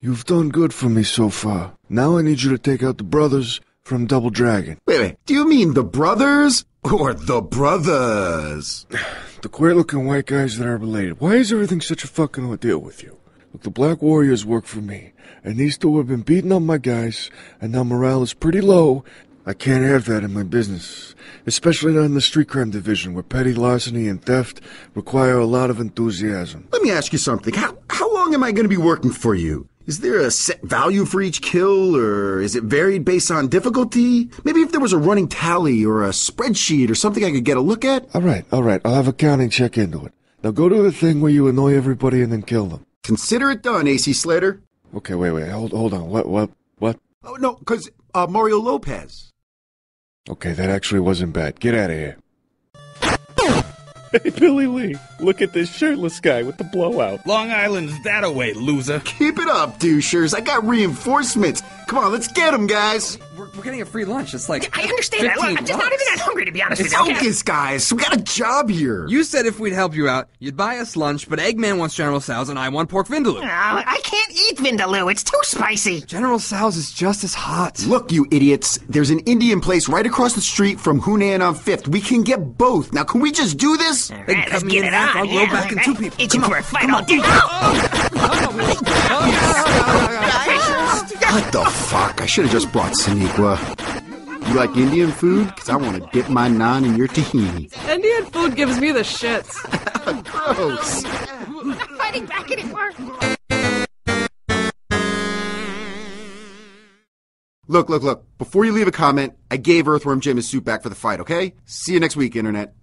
You've done good for me so far. Now I need you to take out the brothers from Double Dragon. Wait, wait. Do you mean the brothers or the brothers? The queer looking white guys that are related. Why is everything such a fucking ordeal with you? Look, the Black Warriors work for me, and these two have been beating up my guys, and now morale is pretty low. I can't have that in my business, especially not in the street crime division where petty larceny and theft require a lot of enthusiasm. Let me ask you something. How, how long am I going to be working for you? Is there a set value for each kill, or is it varied based on difficulty? Maybe if there was a running tally or a spreadsheet or something I could get a look at? All right, all right, I'll have accounting check into it. Now go to the thing where you annoy everybody and then kill them. Consider it done, AC Slater. Okay, wait, wait, hold, hold on. What, what, what? Oh, no, because uh, Mario Lopez. Okay, that actually wasn't bad. Get out of here. Hey, Billy Lee, look at this shirtless guy with the blowout. Long Island's that away, loser. Keep it up, douchers. I got reinforcements. Come on, let's get them, guys. We're, we're getting a free lunch. It's like I understand that. Look, I'm just not even that hungry, to be honest It's with you. focus, guys. We got a job here. You said if we'd help you out, you'd buy us lunch, but Eggman wants General Sal's and I want pork vindaloo. Oh, I can't eat Vindaloo. It's too spicy. General Sal's is just as hot. Look, you idiots. There's an Indian place right across the street from Hunan on 5th. We can get both. Now, can we just do this? All They right, cut let's me get in it half. I'll roll back in two people. Itching Come for on, a fight come all on. day. Oh, what the fuck? I should have just brought Saniqua. You like Indian food? Because I want to dip my naan in your tahini. Indian food gives me the shits. Gross. Fighting back anymore. Look, look, look. Before you leave a comment, I gave Earthworm Jim his suit back for the fight, okay? See you next week, Internet.